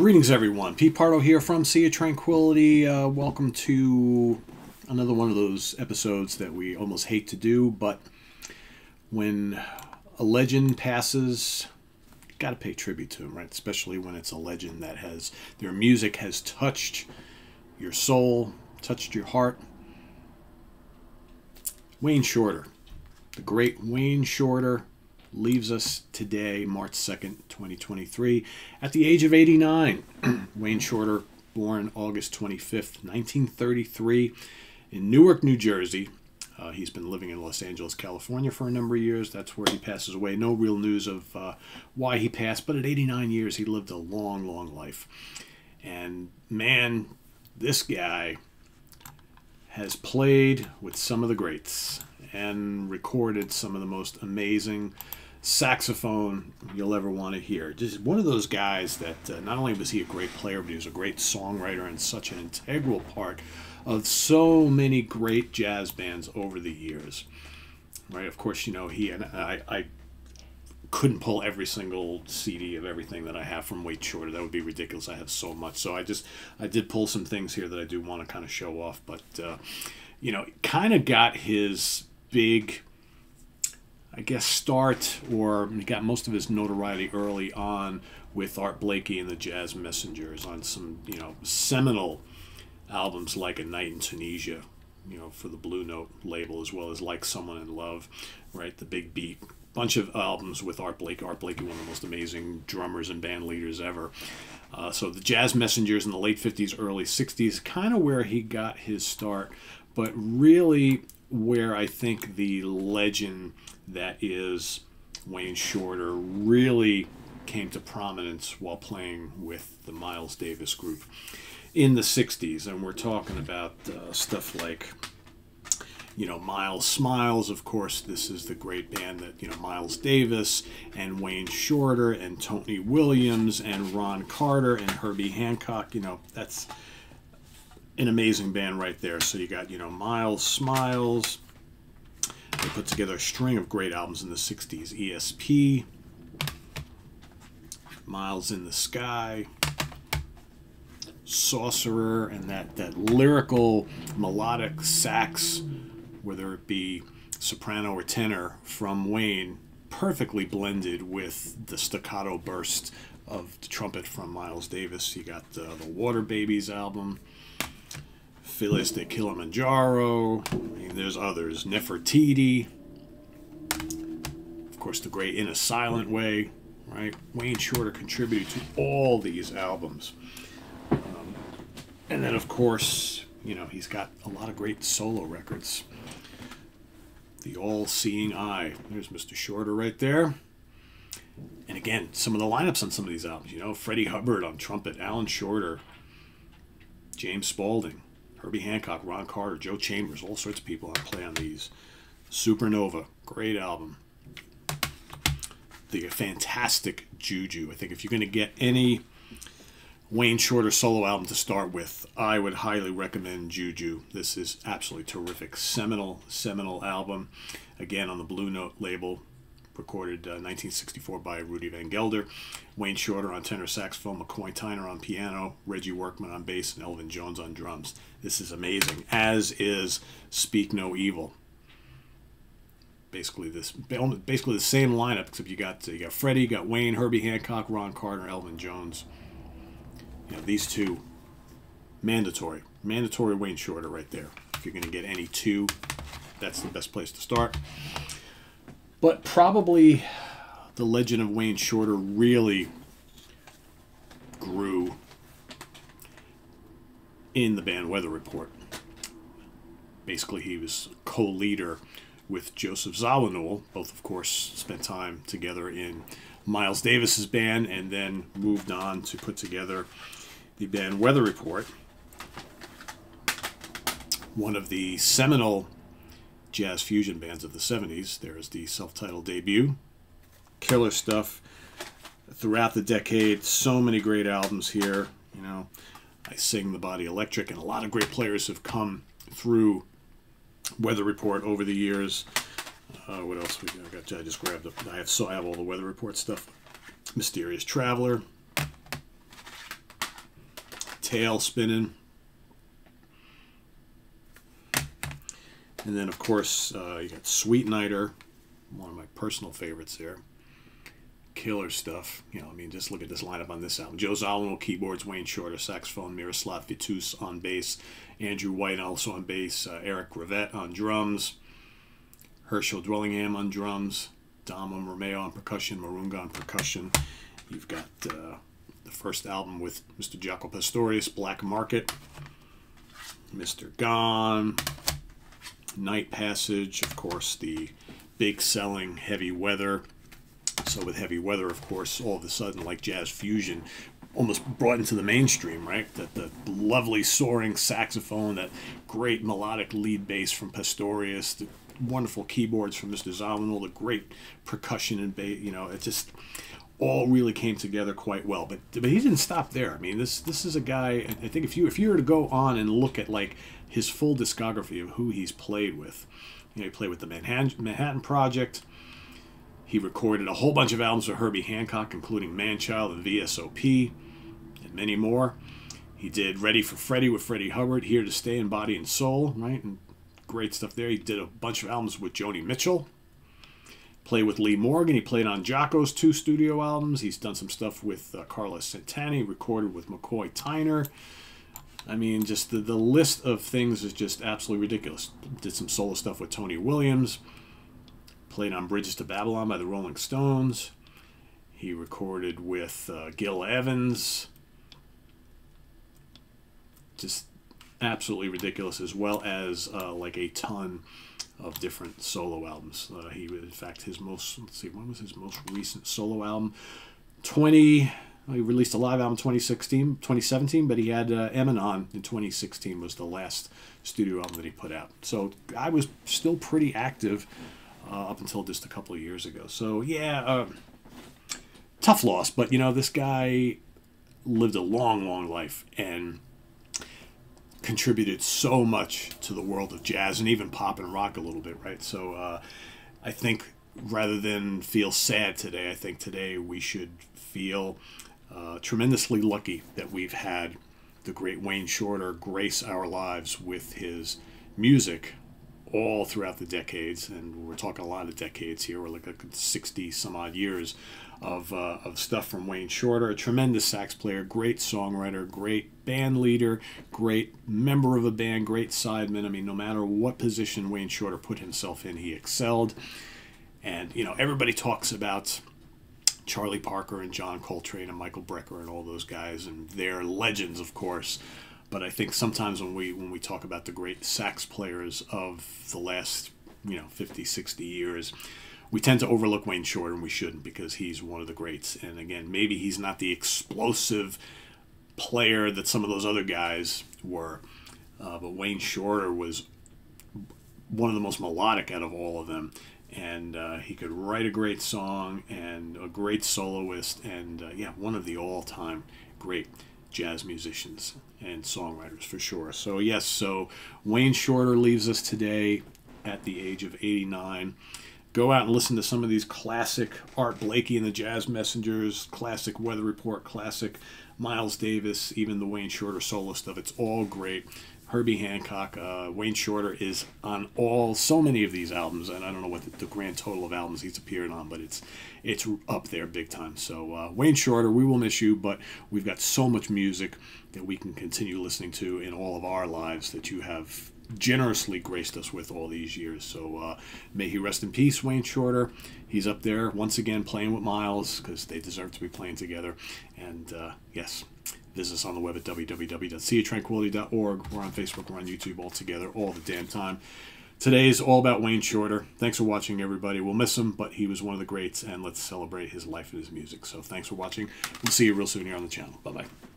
Greetings, everyone. Pete Pardo here from Sea of Tranquility. Uh, welcome to another one of those episodes that we almost hate to do, but when a legend passes, got to pay tribute to him, right? Especially when it's a legend that has their music has touched your soul, touched your heart. Wayne Shorter, the great Wayne Shorter leaves us today, March 2nd, 2023, at the age of 89. Wayne Shorter, born August 25th, 1933, in Newark, New Jersey. Uh, he's been living in Los Angeles, California for a number of years. That's where he passes away. No real news of uh, why he passed, but at 89 years, he lived a long, long life. And man, this guy has played with some of the greats and recorded some of the most amazing saxophone you'll ever want to hear. Just one of those guys that uh, not only was he a great player, but he was a great songwriter and such an integral part of so many great jazz bands over the years. Right? Of course, you know he and I. I couldn't pull every single CD of everything that I have from Wayne Shorter. That would be ridiculous. I have so much. So I just I did pull some things here that I do want to kind of show off. But uh, you know, kind of got his big I guess, start or he got most of his notoriety early on with Art Blakey and the Jazz Messengers on some, you know, seminal albums like A Night in Tunisia, you know, for the Blue Note label, as well as Like Someone in Love, right? The Big Beat. Bunch of albums with Art Blakey. Art Blakey, one of the most amazing drummers and band leaders ever. Uh, so the Jazz Messengers in the late 50s, early 60s, kind of where he got his start, but really where I think the legend that is Wayne Shorter really came to prominence while playing with the Miles Davis group in the 60s. And we're talking about uh, stuff like, you know, Miles Smiles, of course, this is the great band that, you know, Miles Davis and Wayne Shorter and Tony Williams and Ron Carter and Herbie Hancock, you know, that's an amazing band right there. So you got, you know, Miles Smiles, they put together a string of great albums in the 60s. ESP, Miles in the Sky, Sorcerer, and that, that lyrical melodic sax, whether it be soprano or tenor from Wayne, perfectly blended with the staccato burst of the trumpet from Miles Davis. You got uh, the Water Babies album, Filles de Kilimanjaro. I mean, there's others. Nefertiti. Of course, the great In a Silent Way. Right? Wayne Shorter contributed to all these albums. Um, and then, of course, you know, he's got a lot of great solo records. The All Seeing Eye. There's Mr. Shorter right there. And again, some of the lineups on some of these albums, you know, Freddie Hubbard on trumpet, Alan Shorter, James Spaulding, Herbie Hancock, Ron Carter, Joe Chambers, all sorts of people on play on these. Supernova, great album. The fantastic Juju. I think if you're going to get any Wayne Shorter solo album to start with, I would highly recommend Juju. This is absolutely terrific. Seminal, seminal album. Again, on the Blue Note label recorded uh, 1964 by Rudy Van Gelder, Wayne Shorter on tenor saxophone, McCoy Tyner on piano, Reggie Workman on bass, and Elvin Jones on drums. This is amazing, as is Speak No Evil. Basically, this basically the same lineup, except you got you got Freddie, you got Wayne, Herbie Hancock, Ron Carter, Elvin Jones. You know these two, mandatory, mandatory Wayne Shorter right there. If you're going to get any two, that's the best place to start. But probably the legend of Wayne Shorter really grew in the band Weather Report. Basically, he was co-leader with Josef Zawinul. Both, of course, spent time together in Miles Davis's band and then moved on to put together the band Weather Report. One of the seminal jazz fusion bands of the 70s. There's the self-titled debut. Killer stuff throughout the decade. So many great albums here. You know, I sing the body electric, and a lot of great players have come through Weather Report over the years. Uh, what else we got? I, just grabbed. I have so I have all the Weather Report stuff. Mysterious Traveler. Tale Spinnin'. And then, of course, uh, you got Sweetnighter, one of my personal favorites there. Killer stuff. You know, I mean, just look at this lineup on this album. Joe Zawinul keyboards, Wayne Shorter saxophone, Miroslav Vitous on bass, Andrew White also on bass, uh, Eric Gravatt on drums, Herschel Dwellingham on drums, Dama Romeo on percussion, Muruga on percussion. You've got uh, the first album with Mr. Jaco Pastorius, Black Market, Mr. Gone, Night Passage, of course, the big selling Heavy Weather. So with Heavy Weather, of course, all of a sudden, like jazz fusion, almost brought into the mainstream, right? That the lovely soaring saxophone, that great melodic lead bass from Pastorius, the wonderful keyboards from Mr. Zawinul, the great percussion and bass, you know, it just all really came together quite well. But but he didn't stop there. I mean, this this is a guy. I think if you if you were to go on and look at like his full discography of who he's played with, you know, he played with the Manhattan Manhattan Project. He recorded a whole bunch of albums for Herbie Hancock, including Manchild and VSOP, and many more. He did Ready for Freddie with Freddie Hubbard, Here to Stay in Body and Soul, right? And great stuff there. He did a bunch of albums with Joni Mitchell, played with Lee Morgan. He played on Jaco's two studio albums. He's done some stuff with uh, Carlos Santana. Recorded with McCoy Tyner. I mean, just the, the list of things is just absolutely ridiculous. Did some solo stuff with Tony Williams. Played on Bridges to Babylon by the Rolling Stones. He recorded with uh, Gil Evans. Just absolutely ridiculous, as well as uh, like a ton of different solo albums. Uh, he, in fact, his most let's see, when was his most recent solo album? Twenty. He released a live album 2016, 2017, but he had uh, Emanon in 2016 was the last studio album that he put out. So I was still pretty active uh, up until just a couple of years ago. So yeah, uh, tough loss, but you know this guy lived a long, long life and contributed so much to the world of jazz and even pop and rock a little bit, right? So uh, I think rather than feel sad today, I think today we should feel uh, tremendously lucky that we've had the great Wayne Shorter grace our lives with his music all throughout the decades, and we're talking a lot of decades here. We're like 60 some odd years of, uh, of stuff from Wayne Shorter, a tremendous sax player, great songwriter, great band leader, great member of a band, great sideman. I mean, no matter what position Wayne Shorter put himself in, he excelled. And, you know, everybody talks about Charlie Parker and John Coltrane and Michael Brecker and all those guys, and they're legends, of course. But I think sometimes when we when we talk about the great sax players of the last, you know, 50, 60 years, we tend to overlook Wayne Shorter, and we shouldn't because he's one of the greats. And again, maybe he's not the explosive player that some of those other guys were, uh, but Wayne Shorter was one of the most melodic out of all of them. And uh, he could write a great song and a great soloist, and uh, yeah, one of the all time great jazz musicians and songwriters for sure. So, yes, so Wayne Shorter leaves us today at the age of 89 go out and listen to some of these classic Art Blakey and the Jazz Messengers, classic Weather Report, classic Miles Davis, even the Wayne Shorter solo stuff. It's all great. Herbie Hancock, uh, Wayne Shorter is on all so many of these albums, and I don't know what the, the grand total of albums he's appeared on, but it's it's up there big time. So uh, Wayne Shorter, we will miss you, but we've got so much music that we can continue listening to in all of our lives that you have generously graced us with all these years. So uh, may he rest in peace, Wayne Shorter. He's up there once again playing with Miles because they deserve to be playing together. And uh, yes, visit us on the web at www.seatranquility.org. We're on Facebook, we're on YouTube all together all the damn time. Today is all about Wayne Shorter. Thanks for watching, everybody. We'll miss him, but he was one of the greats, and let's celebrate his life and his music. So thanks for watching. We'll see you real soon here on the channel. Bye bye.